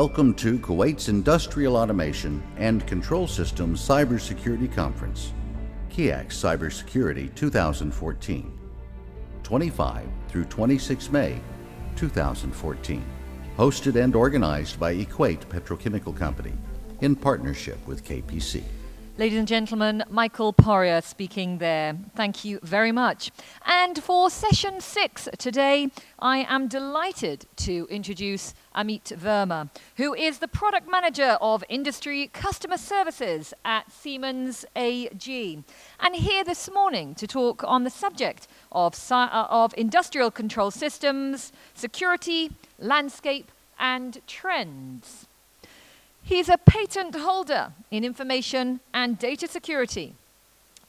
Welcome to Kuwait's Industrial Automation and Control Systems Cybersecurity Conference, KIACS Cybersecurity 2014, 25 through 26 May 2014. Hosted and organized by Equate Petrochemical Company in partnership with KPC. Ladies and gentlemen, Michael Poria speaking there. Thank you very much. And for session six today, I am delighted to introduce Amit Verma, who is the product manager of industry customer services at Siemens AG. And here this morning to talk on the subject of, uh, of industrial control systems, security, landscape, and trends. He's a patent holder in information and data security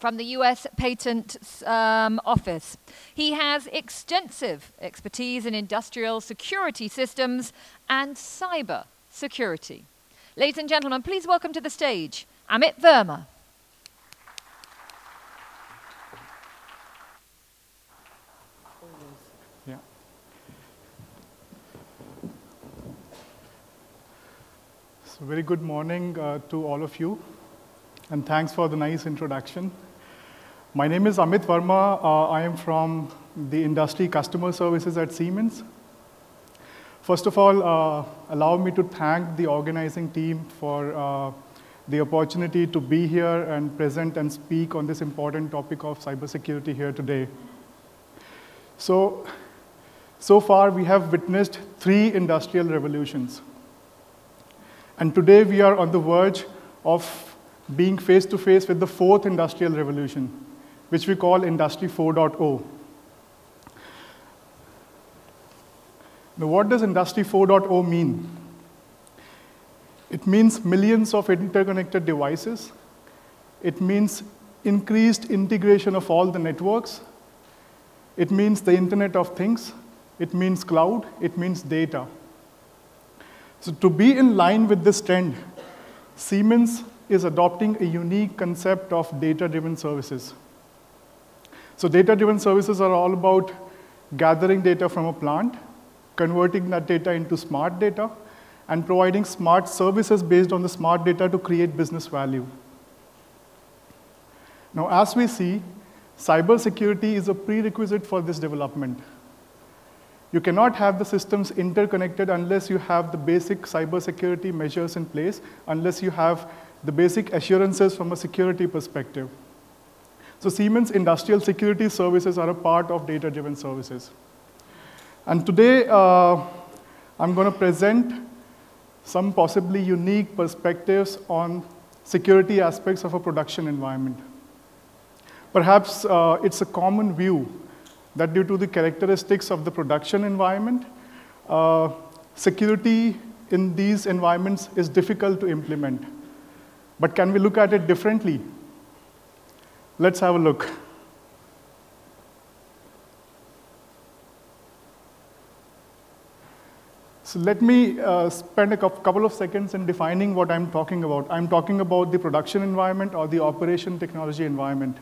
from the US Patent um, Office. He has extensive expertise in industrial security systems and cyber security. Ladies and gentlemen, please welcome to the stage Amit Verma. Very good morning uh, to all of you, and thanks for the nice introduction. My name is Amit Verma. Uh, I am from the industry customer services at Siemens. First of all, uh, allow me to thank the organizing team for uh, the opportunity to be here and present and speak on this important topic of cybersecurity here today. So, so far we have witnessed three industrial revolutions. And today we are on the verge of being face to face with the fourth industrial revolution, which we call Industry 4.0. Now, what does Industry 4.0 mean? It means millions of interconnected devices. It means increased integration of all the networks. It means the Internet of Things. It means cloud. It means data. So to be in line with this trend, Siemens is adopting a unique concept of data-driven services. So data-driven services are all about gathering data from a plant, converting that data into smart data, and providing smart services based on the smart data to create business value. Now, as we see, cybersecurity is a prerequisite for this development. You cannot have the systems interconnected unless you have the basic cybersecurity measures in place, unless you have the basic assurances from a security perspective. So Siemens Industrial Security Services are a part of data-driven services. And today, uh, I'm going to present some possibly unique perspectives on security aspects of a production environment. Perhaps uh, it's a common view that due to the characteristics of the production environment, uh, security in these environments is difficult to implement. But can we look at it differently? Let's have a look. So let me uh, spend a couple of seconds in defining what I'm talking about. I'm talking about the production environment or the operation technology environment.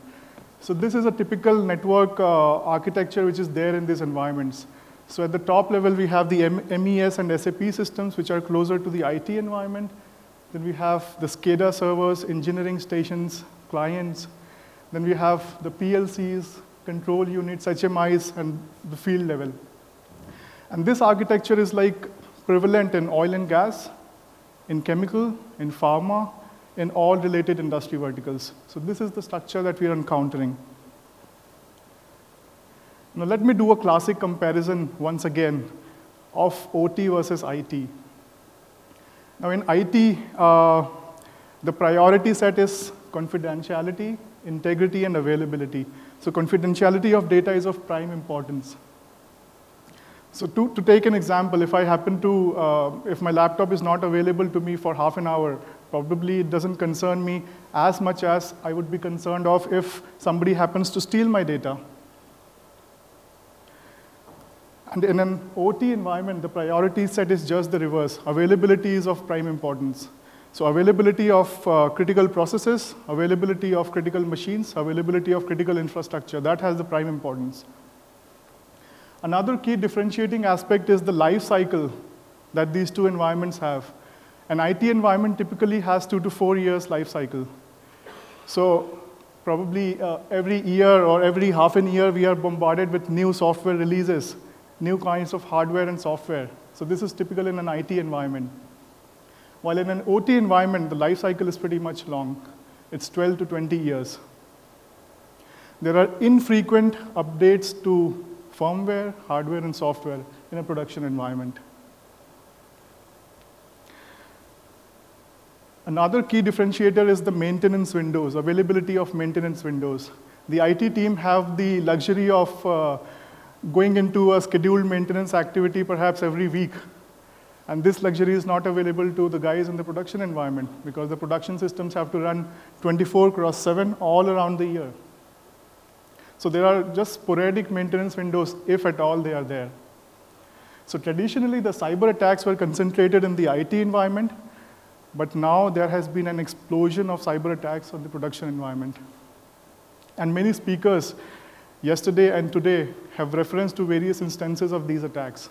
So this is a typical network uh, architecture which is there in these environments. So at the top level, we have the M MES and SAP systems, which are closer to the IT environment. Then we have the SCADA servers, engineering stations, clients. Then we have the PLCs, control units, HMIs, and the field level. And this architecture is like prevalent in oil and gas, in chemical, in pharma, in all related industry verticals. So this is the structure that we are encountering. Now let me do a classic comparison once again of OT versus IT. Now in IT, uh, the priority set is confidentiality, integrity, and availability. So confidentiality of data is of prime importance. So to, to take an example, if I happen to, uh, if my laptop is not available to me for half an hour, Probably it doesn't concern me as much as I would be concerned of if somebody happens to steal my data. And in an OT environment, the priority set is just the reverse. Availability is of prime importance. So availability of uh, critical processes, availability of critical machines, availability of critical infrastructure, that has the prime importance. Another key differentiating aspect is the life cycle that these two environments have. An IT environment typically has two to four years life cycle. So probably uh, every year or every half an year, we are bombarded with new software releases, new kinds of hardware and software. So this is typical in an IT environment. While in an OT environment, the life cycle is pretty much long. It's 12 to 20 years. There are infrequent updates to firmware, hardware, and software in a production environment. Another key differentiator is the maintenance windows, availability of maintenance windows. The IT team have the luxury of uh, going into a scheduled maintenance activity perhaps every week. And this luxury is not available to the guys in the production environment because the production systems have to run 24 cross 7 all around the year. So there are just sporadic maintenance windows, if at all they are there. So traditionally, the cyber attacks were concentrated in the IT environment, but now there has been an explosion of cyber attacks on the production environment. And many speakers yesterday and today have reference to various instances of these attacks.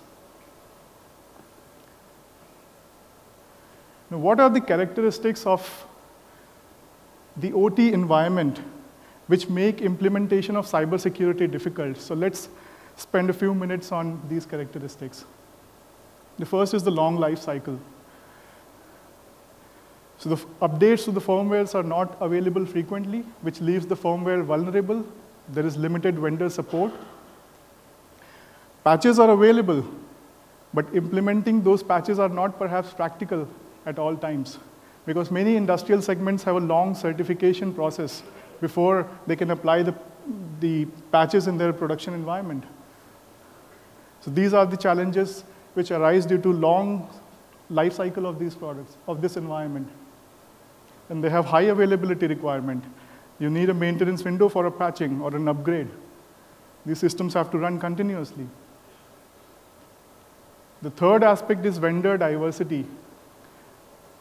Now, what are the characteristics of the OT environment which make implementation of cybersecurity difficult? So let's spend a few minutes on these characteristics. The first is the long life cycle. So the updates to the firmwares are not available frequently, which leaves the firmware vulnerable. There is limited vendor support. Patches are available, but implementing those patches are not perhaps practical at all times because many industrial segments have a long certification process before they can apply the, the patches in their production environment. So these are the challenges which arise due to long life cycle of these products, of this environment and they have high availability requirement. You need a maintenance window for a patching or an upgrade. These systems have to run continuously. The third aspect is vendor diversity.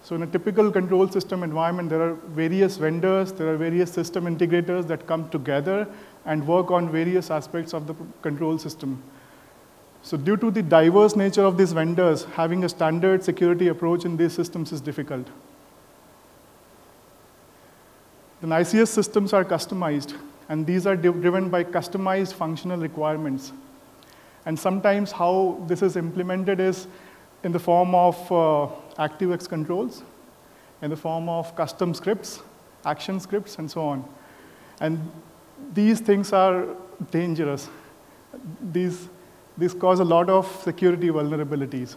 So in a typical control system environment, there are various vendors, there are various system integrators that come together and work on various aspects of the control system. So due to the diverse nature of these vendors, having a standard security approach in these systems is difficult. The ICS systems are customized, and these are driven by customized functional requirements. And sometimes how this is implemented is in the form of uh, ActiveX controls, in the form of custom scripts, action scripts, and so on. And these things are dangerous. These, these cause a lot of security vulnerabilities.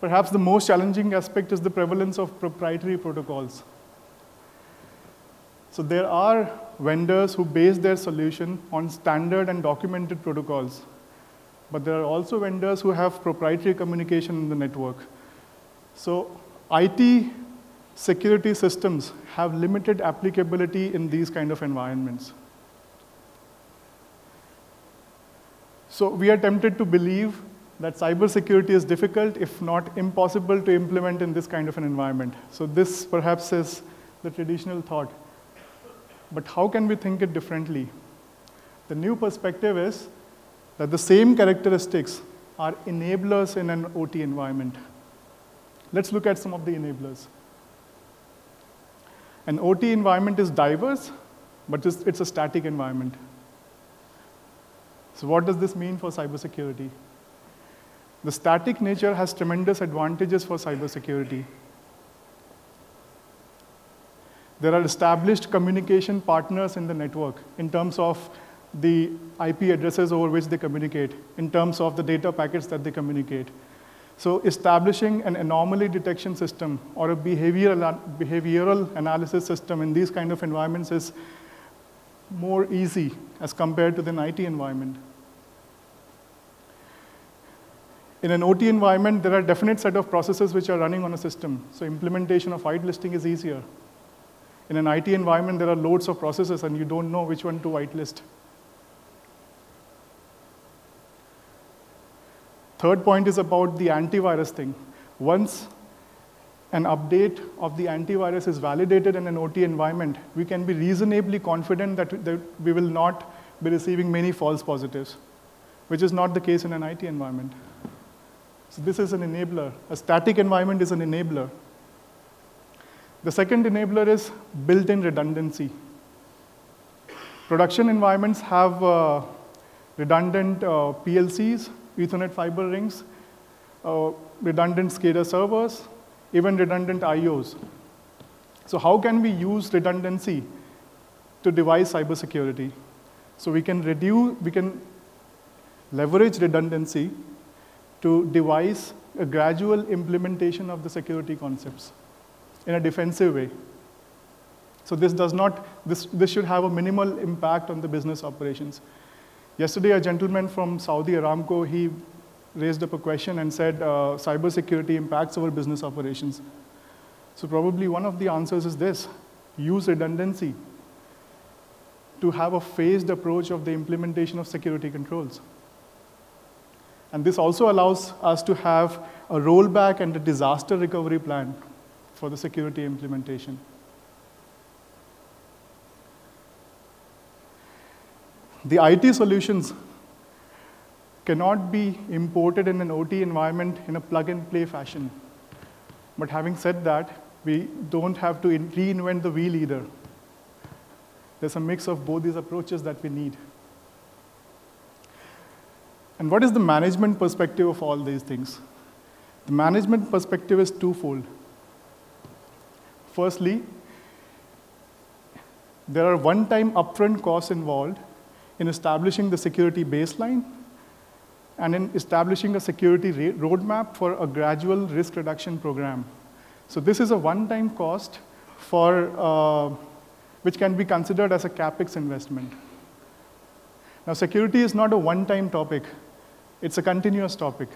Perhaps the most challenging aspect is the prevalence of proprietary protocols. So there are vendors who base their solution on standard and documented protocols. But there are also vendors who have proprietary communication in the network. So IT security systems have limited applicability in these kind of environments. So we are tempted to believe that cybersecurity is difficult, if not impossible, to implement in this kind of an environment. So this perhaps is the traditional thought. But how can we think it differently? The new perspective is that the same characteristics are enablers in an OT environment. Let's look at some of the enablers. An OT environment is diverse, but it's, a static environment. So what does this mean for cybersecurity? The static nature has tremendous advantages for cybersecurity. There are established communication partners in the network in terms of the IP addresses over which they communicate, in terms of the data packets that they communicate. So establishing an anomaly detection system or a behavioral, behavioral analysis system in these kind of environments is more easy as compared to the IT environment. In an OT environment, there are definite set of processes which are running on a system. So implementation of whitelisting is easier. In an IT environment, there are loads of processes, and you don't know which one to whitelist. Third point is about the antivirus thing. Once an update of the antivirus is validated in an OT environment, we can be reasonably confident that, we will not be receiving many false positives, which is not the case in an IT environment. So this is an enabler. A static environment is an enabler. The second enabler is built-in redundancy. Production environments have uh, redundant uh, PLCs, Ethernet fiber rings, uh, redundant SCADA servers, even redundant IOs. So how can we use redundancy to device cybersecurity? So we can reduce, we can leverage redundancy to devise a gradual implementation of the security concepts in a defensive way. So this does not, this, this should have a minimal impact on the business operations. Yesterday, a gentleman from Saudi Aramco, he raised up a question and said, uh, cybersecurity impacts our business operations. So probably one of the answers is this, use redundancy to have a phased approach of the implementation of security controls. And this also allows us to have a rollback and a disaster recovery plan for the security implementation. The IT solutions cannot be imported in an OT environment in a plug-and-play fashion. But having said that, we don't have to reinvent the wheel either. There's a mix of both these approaches that we need. And what is the management perspective of all these things? The management perspective is twofold. Firstly, there are one-time upfront costs involved in establishing the security baseline and in establishing a security roadmap for a gradual risk reduction program. So this is a one-time cost for, uh, which can be considered as a CapEx investment. Now security is not a one-time topic. It's a continuous topic.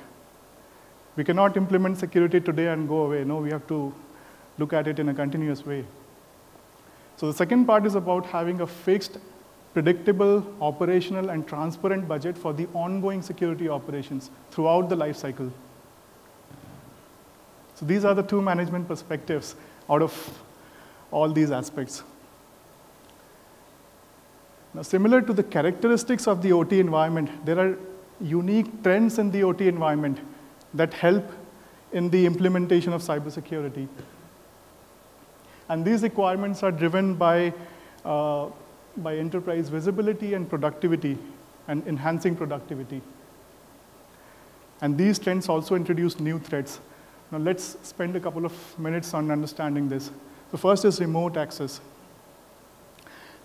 We cannot implement security today and go away. No, we have to look at it in a continuous way. So the second part is about having a fixed predictable, operational, and transparent budget for the ongoing security operations throughout the life cycle. So these are the two management perspectives out of all these aspects. Now, similar to the characteristics of the OT environment, there are unique trends in the OT environment that help in the implementation of cybersecurity. And these requirements are driven by uh, by enterprise visibility and productivity and enhancing productivity. And these trends also introduce new threats. Now let's spend a couple of minutes on understanding this. The first is remote access.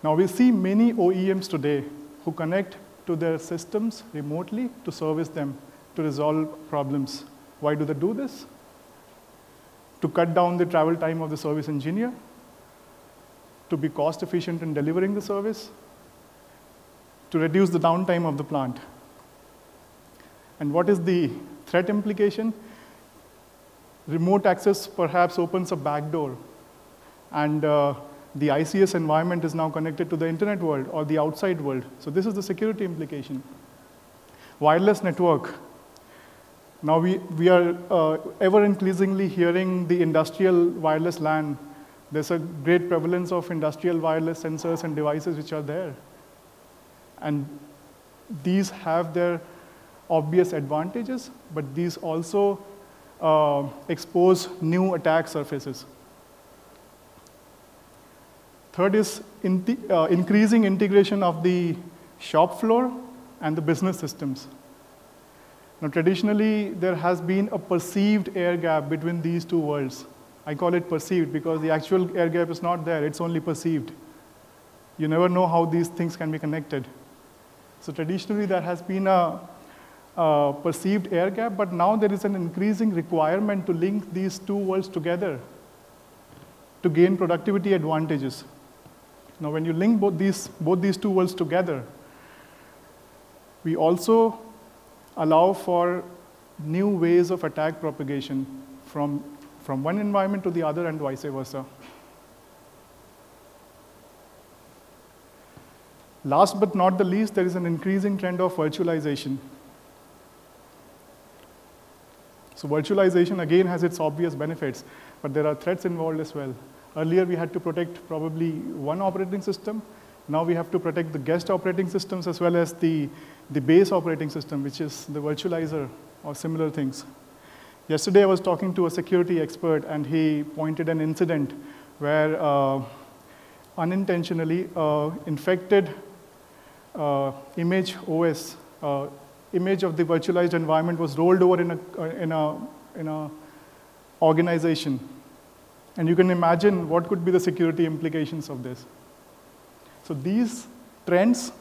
Now we see many OEMs today who connect to their systems remotely to service them, to resolve problems. Why do they do this? To cut down the travel time of the service engineer, to be cost efficient in delivering the service, to reduce the downtime of the plant. And what is the threat implication? Remote access perhaps opens a back door, and uh, the ICS environment is now connected to the internet world or the outside world. So this is the security implication. Wireless network. Now we, we are uh, ever increasingly hearing the industrial wireless LAN there's a great prevalence of industrial wireless sensors and devices which are there. And these have their obvious advantages, but these also uh, expose new attack surfaces. Third is in uh, increasing integration of the shop floor and the business systems. Now, traditionally, there has been a perceived air gap between these two worlds. I call it perceived because the actual air gap is not there, it's only perceived. You never know how these things can be connected. So traditionally, there has been a, a perceived air gap, but now there is an increasing requirement to link these two worlds together to gain productivity advantages. Now, when you link both these, both these two worlds together, we also allow for new ways of attack propagation from from one environment to the other and vice versa. Last but not the least, there is an increasing trend of virtualization. So virtualization again has its obvious benefits, but there are threats involved as well. Earlier we had to protect probably one operating system. Now we have to protect the guest operating systems as well as the, the base operating system, which is the virtualizer or similar things. Yesterday, I was talking to a security expert, and he pointed an incident where uh, unintentionally uh, infected uh, image OS, uh, image of the virtualized environment was rolled over in a, uh, in a, in a organization. And you can imagine what could be the security implications of this. So these trends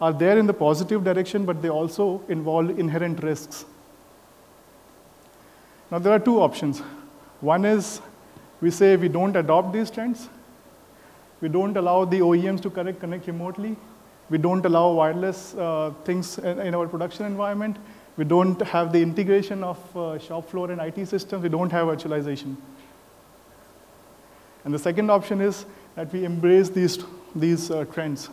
are there in the positive direction, but they also involve inherent risks. Now, there are two options. One is we say we don't adopt these trends. We don't allow the OEMs to connect, connect remotely. We don't allow wireless uh, things in, in, our production environment. We don't have the integration of uh, shop floor and IT systems. We don't have virtualization. And the second option is that we embrace these, these uh, trends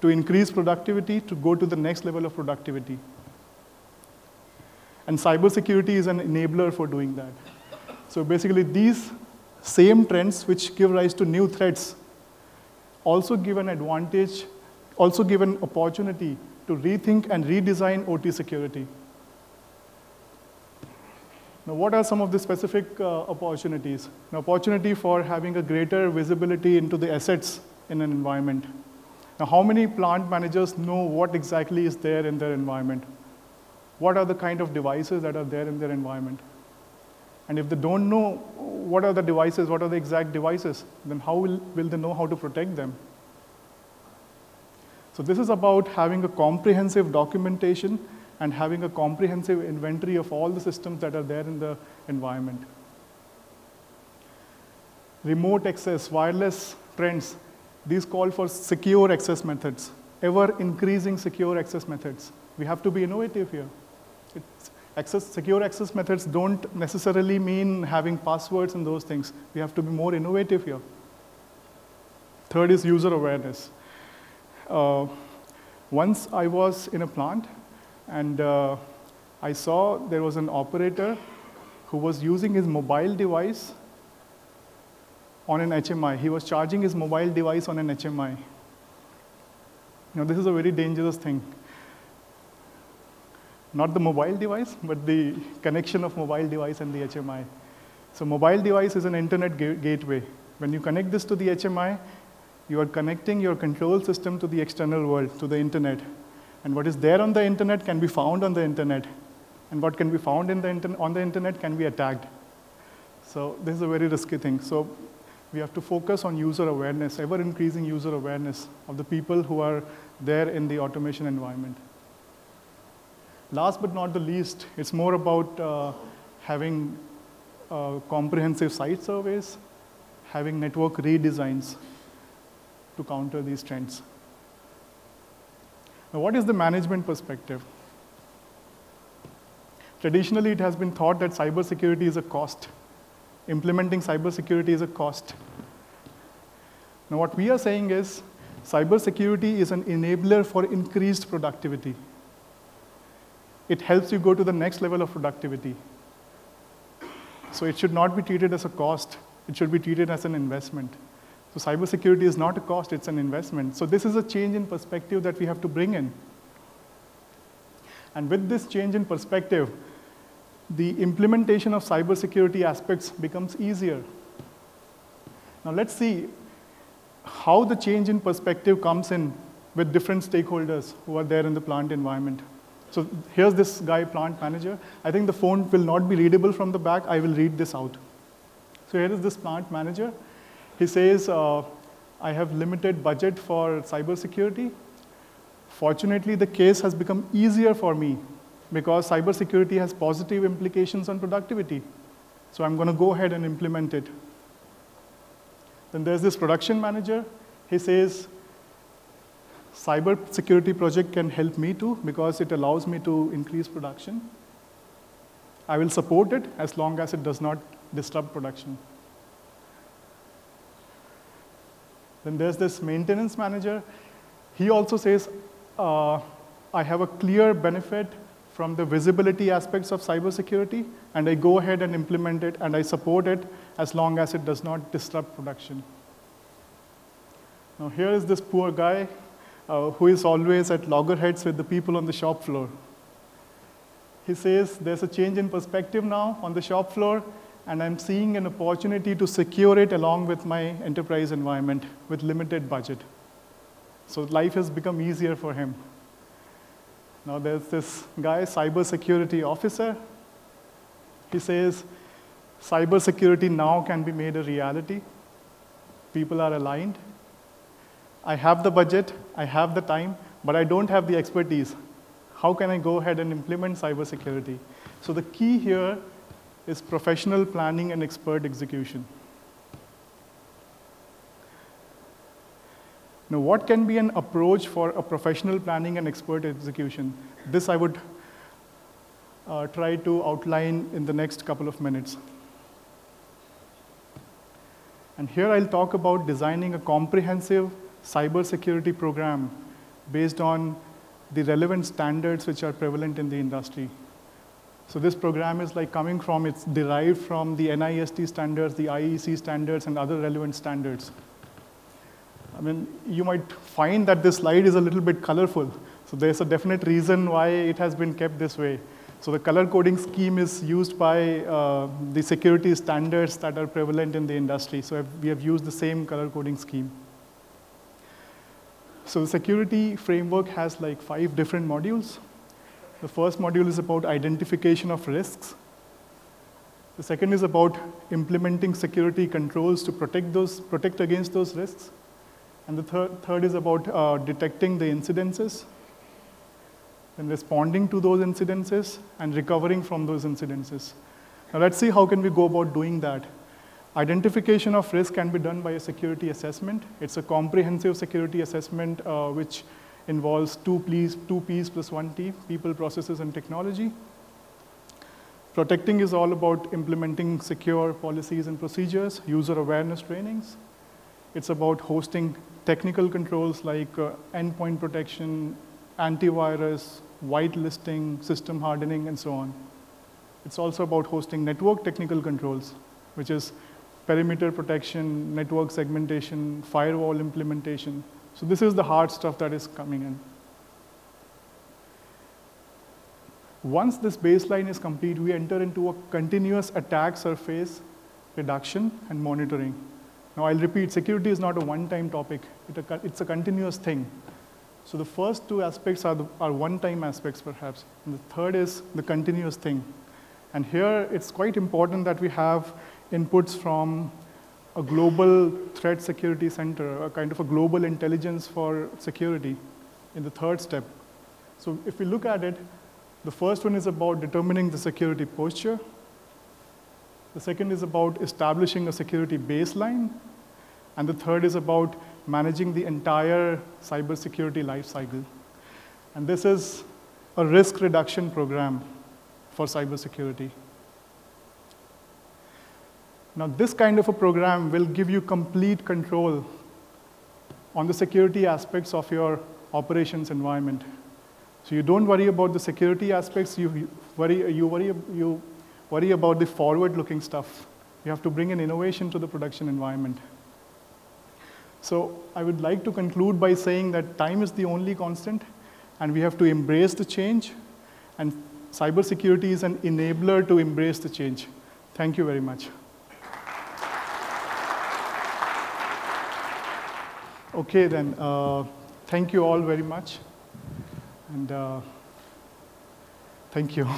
to increase productivity, to go to the next level of productivity. And cybersecurity is an enabler for doing that. So basically, these same trends which give rise to new threats also give an advantage, also give an opportunity to rethink and redesign OT security. Now, what are some of the specific uh, opportunities? An opportunity for having a greater visibility into the assets in an environment. Now, how many plant managers know what exactly is there in their environment? What are the kind of devices that are there in their environment? And if they don't know what are the devices, what are the exact devices, then how will, will they know how to protect them? So this is about having a comprehensive documentation and having a comprehensive inventory of all the systems that are there in the environment. Remote access, wireless trends, these call for secure access methods, ever increasing secure access methods. We have to be innovative here. Access, secure access methods don't necessarily mean having passwords and those things. We have to be more innovative here. Third is user awareness. Uh, once I was in a plant and uh, I saw there was an operator who was using his mobile device on an HMI. He was charging his mobile device on an HMI. Now, this is a very dangerous thing not the mobile device, but the connection of mobile device and the HMI. So mobile device is an internet ga gateway. When you connect this to the HMI, you are connecting your control system to the external world, to the internet. And what is there on the internet can be found on the internet. And what can be found in the on the internet can be attacked. So this is a very risky thing. So we have to focus on user awareness, ever increasing user awareness of the people who are there in the automation environment. Last but not the least, it's more about uh, having uh, comprehensive site surveys, having network redesigns to counter these trends. Now, what is the management perspective? Traditionally, it has been thought that cybersecurity is a cost. Implementing cybersecurity is a cost. Now, what we are saying is cybersecurity is an enabler for increased productivity it helps you go to the next level of productivity. So it should not be treated as a cost. It should be treated as an investment. So cybersecurity is not a cost, it's an investment. So this is a change in perspective that we have to bring in. And with this change in perspective, the implementation of cybersecurity aspects becomes easier. Now let's see how the change in perspective comes in with different stakeholders who are there in the plant environment. So here's this guy, plant manager. I think the phone will not be readable from the back. I will read this out. So here is this plant manager. He says, uh, I have limited budget for cybersecurity. Fortunately, the case has become easier for me because cybersecurity has positive implications on productivity. So I'm going to go ahead and implement it. Then there's this production manager. He says, cyber security project can help me too because it allows me to increase production. I will support it as long as it does not disrupt production. Then there's this maintenance manager. He also says, uh, I have a clear benefit from the visibility aspects of cybersecurity, and I go ahead and implement it, and I support it as long as it does not disrupt production. Now here is this poor guy uh, who is always at loggerheads with the people on the shop floor. He says there's a change in perspective now on the shop floor, and I'm seeing an opportunity to secure it along with my enterprise environment with limited budget. So life has become easier for him. Now there's this guy, cybersecurity officer. He says, cybersecurity now can be made a reality. People are aligned. I have the budget, I have the time, but I don't have the expertise. How can I go ahead and implement cybersecurity? So the key here is professional planning and expert execution. Now, what can be an approach for a professional planning and expert execution? This I would uh, try to outline in the next couple of minutes. And here I'll talk about designing a comprehensive cybersecurity program based on the relevant standards which are prevalent in the industry. So this program is like coming from, it's derived from the NIST standards, the IEC standards, and other relevant standards. I mean, you might find that this slide is a little bit colorful. So there's a definite reason why it has been kept this way. So the color coding scheme is used by uh, the security standards that are prevalent in the industry. So we have used the same color coding scheme. So the security framework has like five different modules. The first module is about identification of risks. The second is about implementing security controls to protect, those, protect against those risks. And the third, third is about uh, detecting the incidences, and responding to those incidences, and recovering from those incidences. Now let's see how can we go about doing that. Identification of risk can be done by a security assessment. It's a comprehensive security assessment uh, which involves two P's, two P's plus one T, people, processes, and technology. Protecting is all about implementing secure policies and procedures, user awareness trainings. It's about hosting technical controls like uh, endpoint protection, antivirus, whitelisting, system hardening, and so on. It's also about hosting network technical controls, which is perimeter protection, network segmentation, firewall implementation. So this is the hard stuff that is coming in. Once this baseline is complete, we enter into a continuous attack surface reduction and monitoring. Now I'll repeat, security is not a one-time topic. It's a continuous thing. So the first two aspects are, are one-time aspects perhaps. And the third is the continuous thing. And here it's quite important that we have inputs from a global threat security center, a kind of a global intelligence for security in the third step. So if we look at it, the first one is about determining the security posture. The second is about establishing a security baseline. And the third is about managing the entire cybersecurity lifecycle. And this is a risk reduction program for cybersecurity. Now, this kind of a program will give you complete control on the security aspects of your operations environment. So you don't worry about the security aspects, you worry, you worry, you worry about the forward-looking stuff. You have to bring in innovation to the production environment. So I would like to conclude by saying that time is the only constant, and we have to embrace the change, and cybersecurity is an enabler to embrace the change. Thank you very much. Okay, then, uh, thank you all very much. And uh, thank you.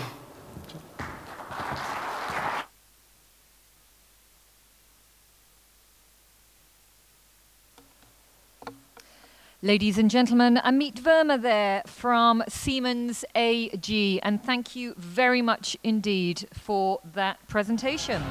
Ladies and gentlemen, Amit Verma there from Siemens AG, and thank you very much indeed for that presentation.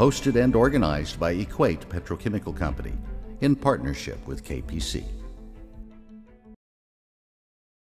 Hosted and organized by Equate Petrochemical Company in partnership with KPC.